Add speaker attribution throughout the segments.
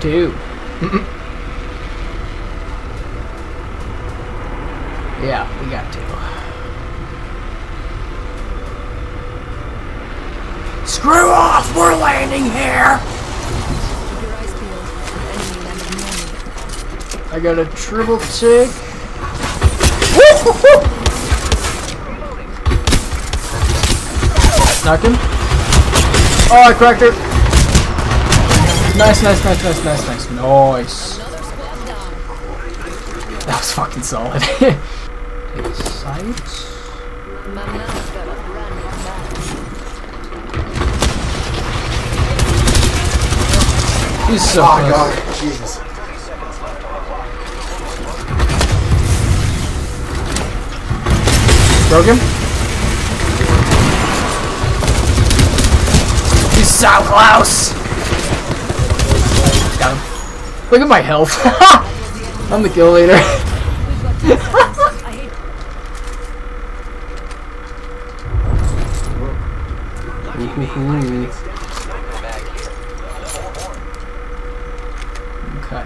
Speaker 1: to. yeah, we got to. Screw off! We're landing here! I got a Triple Take. Knocked him. Oh, I cracked her. Nice, nice, nice, nice, nice, nice. Nice.
Speaker 2: Another squad down.
Speaker 1: That was fucking solid. Take sight.
Speaker 2: My man's got a brand new match.
Speaker 1: He's so
Speaker 3: Oh
Speaker 1: close.
Speaker 3: god, Jesus.
Speaker 1: Broke him. He's so close. Look at my health. I'm the kill leader.
Speaker 2: We've got distance. I hate
Speaker 1: Okay.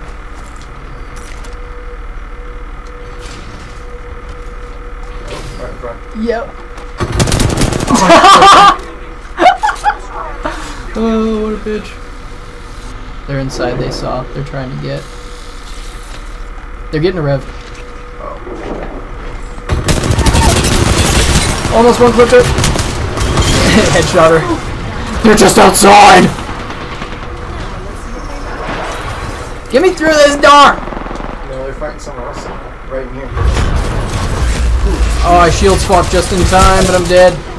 Speaker 3: Right in front.
Speaker 1: Yep. oh, what a bitch. They're inside, they saw. They're trying to get. They're getting a rev. Almost one clipped it. Headshot her. They're just outside! Get me through this door!
Speaker 3: No, they're fighting someone else. Right in here.
Speaker 1: Oh, I shield swapped just in time, but I'm dead.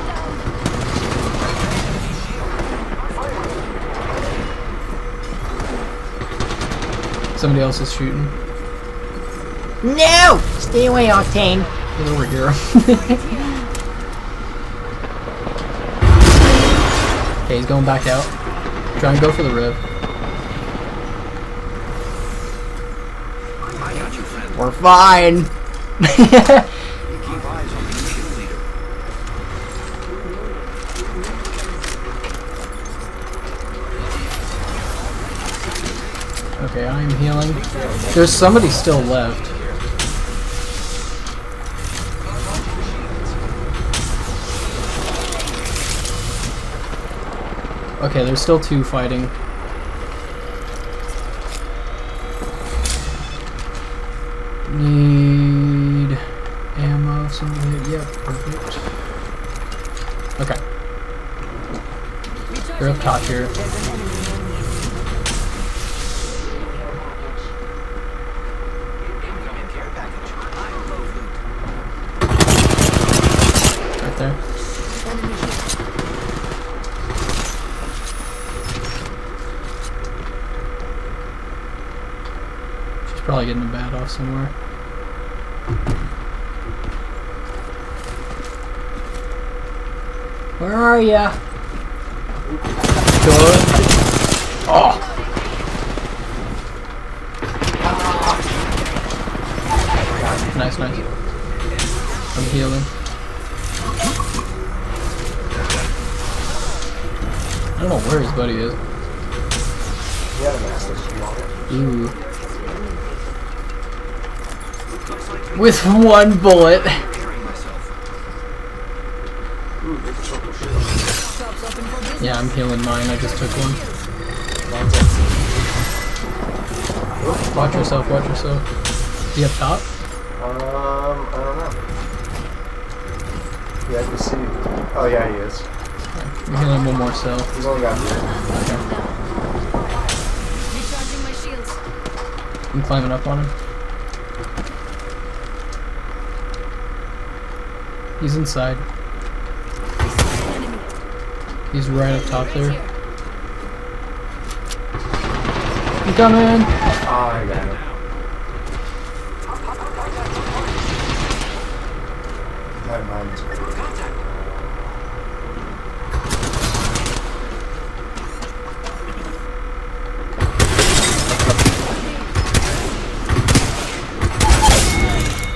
Speaker 1: Somebody else is shooting. No! Stay away, Octane. Get over here. okay, he's going back out. Try and go for the rib. We're fine. Okay, I'm healing. There's somebody still left. Okay, there's still two fighting. Need ammo. Somebody. Yep, perfect. Okay, they're up top here. Right there. She's probably getting a bat off somewhere. Where are ya? Good. Oh. Nice, nice. I'm healing. I don't know where his buddy is.
Speaker 3: He had a master. You?
Speaker 1: Ooh. With one bullet.
Speaker 3: Ooh, get the purple shield.
Speaker 2: Shops open for business.
Speaker 1: Yeah, I'm healing mine. I just took one. Watch yourself, watch yourself. Is he up top?
Speaker 3: Um, I don't know. Yeah, I can see. Oh yeah, he is.
Speaker 1: I'm healing one more cell.
Speaker 3: He's only got three.
Speaker 1: Okay.
Speaker 2: Recharging my shields.
Speaker 1: I'm climbing up on him. He's inside. He's right up top there.
Speaker 2: Here.
Speaker 1: I'm coming!
Speaker 3: Oh, I got him.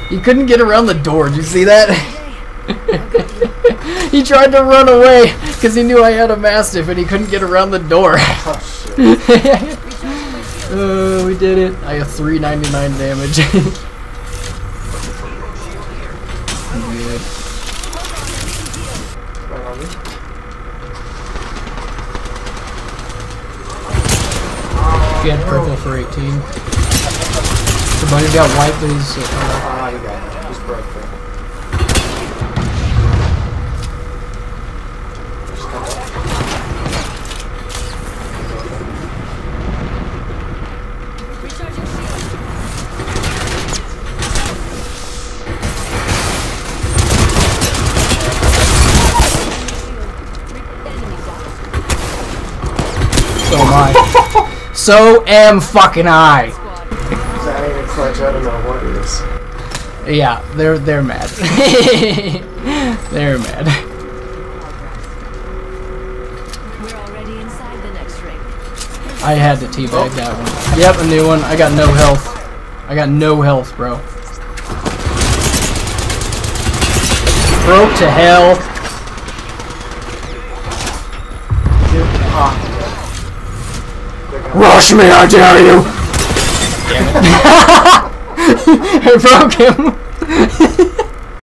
Speaker 1: He couldn't get around the door. Did you see that? he tried to run away because he knew I had a mastiff and he couldn't get around the door.
Speaker 3: Oh shit.
Speaker 1: it Uh, we did it. I have 399 damage. Good.
Speaker 3: Right on me.
Speaker 1: He had purple for 18. The buddy got white, but he's. Uh,
Speaker 3: Ah, you got it. Just broke
Speaker 1: so am fucking I.
Speaker 3: That ain't a clutch. I don't know what it is.
Speaker 1: Yeah, they're they're mad. they're mad.
Speaker 2: We're already inside the next ring.
Speaker 1: I had to teabag that one. Yep, a new one. I got no health. I got no health, bro. Broke to hell. Rush me, I dare you! I broke him.